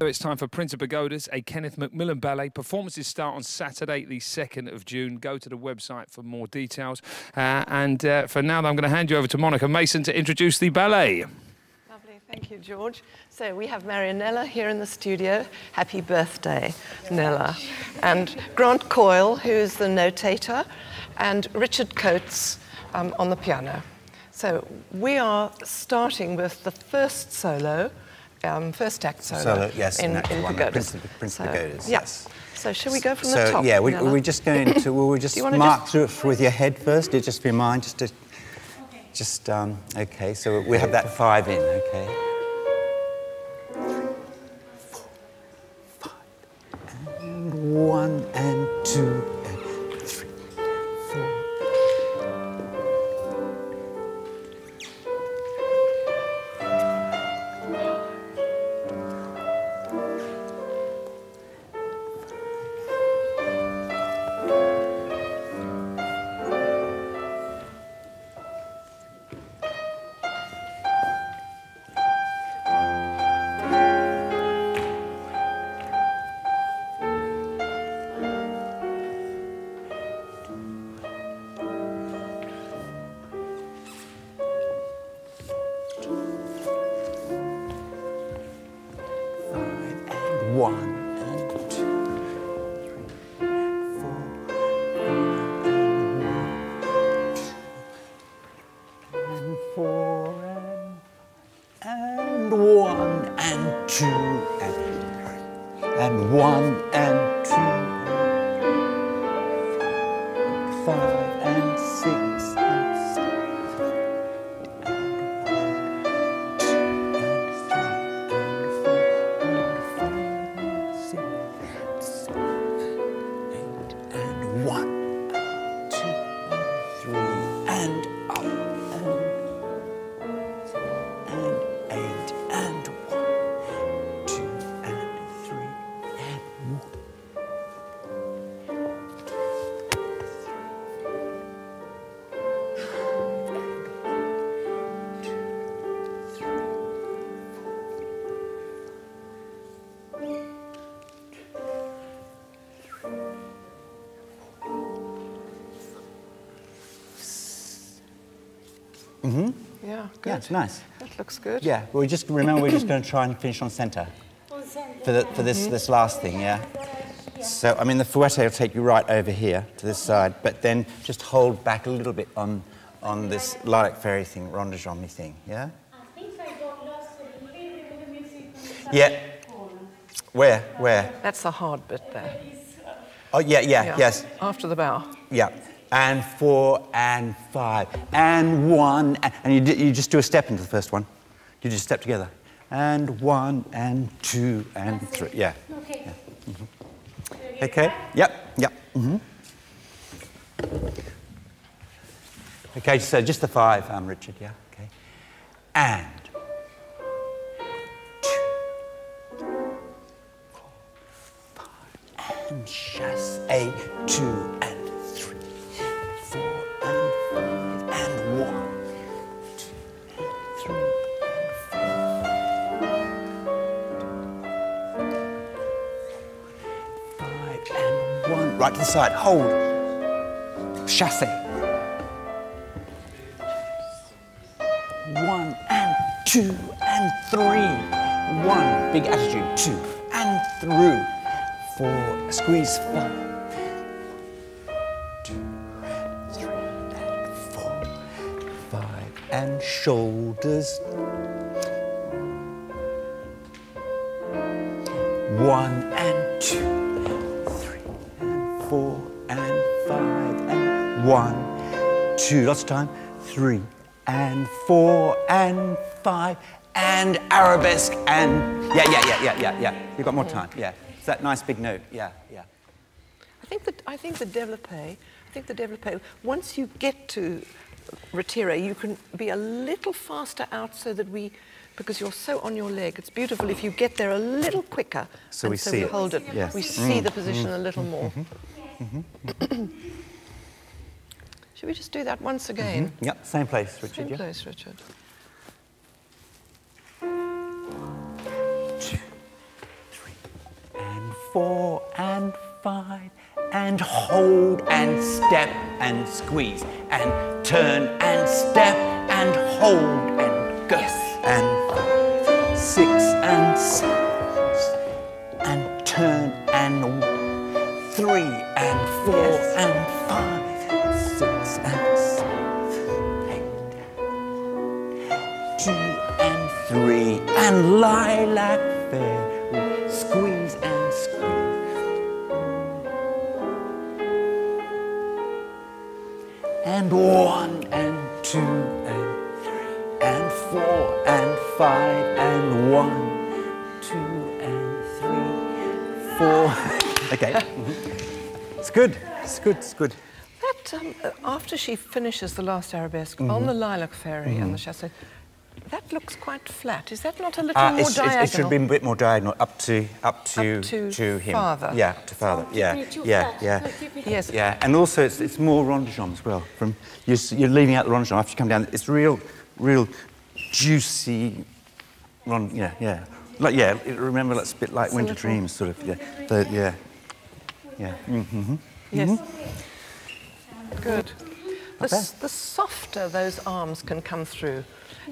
So it's time for Prince of Pagodas, a Kenneth MacMillan ballet. Performances start on Saturday, the 2nd of June. Go to the website for more details. Uh, and uh, for now, I'm going to hand you over to Monica Mason to introduce the ballet. Lovely, thank you, George. So we have Marianela here in the studio. Happy birthday, Nella. And Grant Coyle, who's the notator, and Richard Coates um, on the piano. So we are starting with the first solo, um, first act solo, Solo, yes, in, in Act in One. Prince of- Prince So, Pagodas, yeah. yes. So shall we go from so, the top? yeah, we, Nella? we're just going to, will we just mark just- through it with your head first? It just be mine, just to, just, um, okay, so we have that five in, okay? And one and two one. And two, and and one and two and and one and two. five Mm-hmm. Yeah, good. Yeah, it's nice. That looks good. Yeah, well, we just remember we're just going to try and finish on centre for, the, for this, mm-hmm. this last thing, yeah? So, I mean, the fouette will take you right over here to this side, but then just hold back a little bit on, on this lilac fairy thing, ronde thing, yeah? I think I got lost a little bit in the music. Yeah. Where? Where? That's the hard bit there. Oh, yeah, yeah, Yeah. yes, After the bow. yeah. And four, and five, and one, and, and you, you just do a step into the first one. You just step together. And one, and two, and three, yeah. Okay. Okay. Yep. Yep. hmm Okay. So just the five, um, Richard. Yeah. Okay. And two, four, five, and chasse two the side. Hold. Chasse. One and two and three. One. Big attitude. Two and through. Four. Squeeze. Five and shoulders. One and one, two, lots of time, three and four and five and arabesque and yeah, yeah, yeah, yeah, yeah, yeah. You've got more time, yeah. It's that nice big note, yeah, yeah. I think that I think the développé. I think the développé. Once you get to retire, you can be a little faster out so that we, because you're so on your leg. It's beautiful if you get there a little quicker. So we so see we it. hold it. Yes. We see the mm-hmm. position a little mm-hmm. more. Mm-hmm. Should we just do that once mm-hmm. again? Yep, same place, Richard, Same yeah. place, Richard. Two, four and five and hold and step and squeeze and turn and step and hold and go and five, six and seven and turn and three and four Yes. and five three and lilac fair squeeze and squeeze and one and two and three and four and five and one two and three four. Okay. It's good. It's good. It's good. That, um, after she finishes the last arabesque on the lilac fairy and the chassé, that looks quite flat. Is that not a little Uh, more it's- it's- diagonal? it should be a bit more diagonal up to up to Up to him. father. Yeah, to father. Keep Yeah, yeah, flat. yeah, So keep it- Yes. yeah. And also, it's, it's more rond de jambe as well. From you're, you're leaving out the rond de jambe after you come down. It's real, real juicy. Rond, yeah, yeah. Like yeah. Remember, that's a bit like It's Winter little- Dreams, sort of. Yeah, the, yeah, yeah. Mm-hmm. Yes. Good. The, the softer those arms can come through,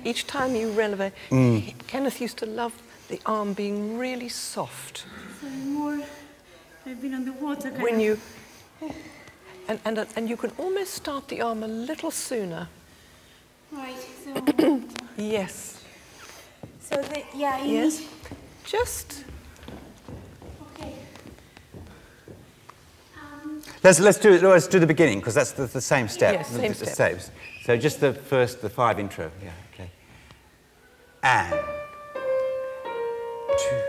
each time you renovate, Mm. Kenneth used to love the arm being really soft. So more, I've been on the water. kind When of- you, and, and, and you can almost start the arm a little sooner. Right, so, Yes. so the, yeah, you Yes. need- Just, okay. Um, Let's let's do it. Let's do the beginning because that's the, the same step. Yes, same the step. steps. So just the first, the five intro. Yeah. Okay. And two,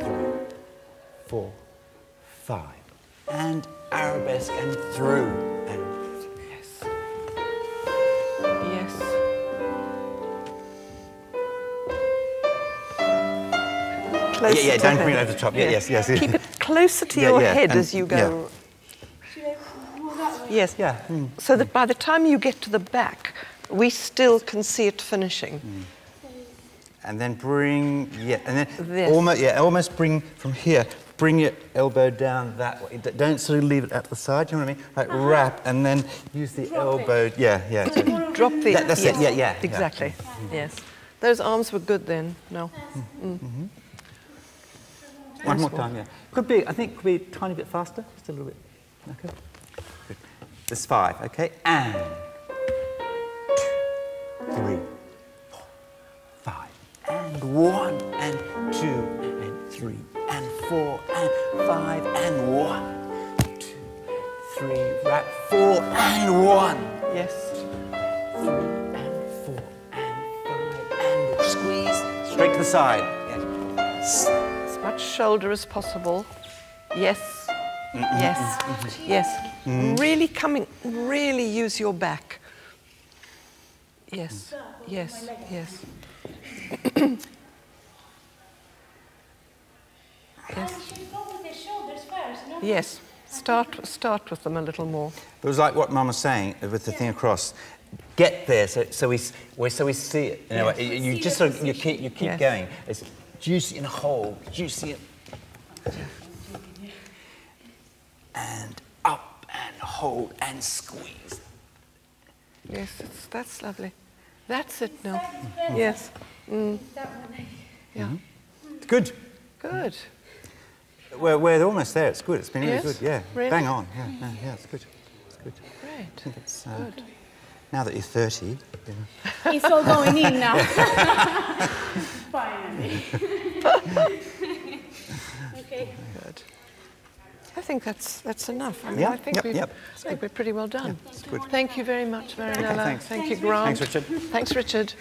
three, four, five, and arabesque and through and yes. Yes. Closer yeah, yeah. to Don't bring it over the top. Yeah, yes, yes. Keep it closer to Yeah, your yeah, head and- as you go. yeah. should I move that way? Yes. Yeah. mm. So that by the time you get to the back, we still can see it finishing. And then bring yeah, and then This. almost yeah, almost bring from here. Bring your elbow down that way. Don't sort of leave it at the side. You know what I mean? Like uh-huh. wrap, and then use the Drop it. elbow. Yeah, yeah. to- Drop the. That- that's it, yes, yeah, yeah, yeah. Exactly. Mm-hmm. Yes. Those arms were good then. No. Mm-hmm. Mm. Mm-hmm. One more time, yeah. Could be, I think, could be a tiny bit faster, just a little bit. Okay. Good. There's five, okay? And one, two, three, wrap, four, and one, Yes. three, and four, and five, and squeeze straight to the side. Yes. As much shoulder as possible. Yes. Mm-hmm. Yes. Mm-hmm. Yes. Mm-hmm. Really coming. Really use your back. Yes. Yes. Yes. I should go with the shoulders first, no? Yes. Start. Start with them a little more. It was like what Mum was saying with the thing across. Get there so, so, we, we- so we see it. You, know, Yes. you, you See just the sort of, you keep, you keep Yes. going. It's juicy and whole, juicy and... And up and hold and squeeze. Yes. That's, that's lovely. That's it now. That's better. Yes. Mm. That one. Yeah. It's good. Good. We're, we're almost there. It's good. It's been really Yes? good. Yeah. Really? Bang on. Yeah, no, yeah, it's good. It's good. I Great. think it's, uh, Good. now that you're 30, you know, It's all going in now. Finally. okay. Good. I think that's that's enough. I mean, Yeah, I think yep, we yep. I think we're pretty well done. good. Thank you very much, Marianela. thanks. Thank you, Thanks, Grant. Thanks, Richard. Thanks, Richard.